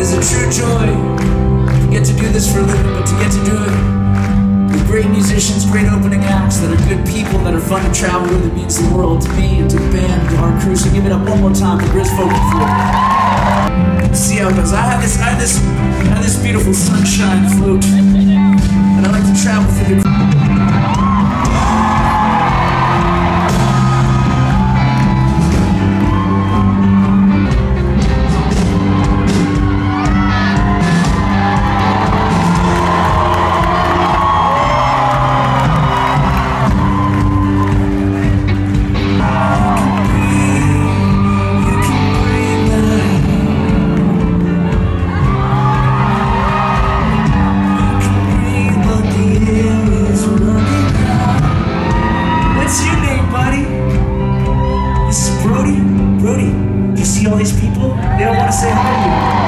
Is a true joy to get to do this for a living, but to get to do it with great musicians, great opening acts that are good people, that are fun to travel with. It means the world to me and to the band, to our crew. So give it up one more time for Grizfolk Float. See how it goes. I have this, I have this, I have this beautiful sunshine float, and I like to travel through the. See all these people? They don't want to say hi to you.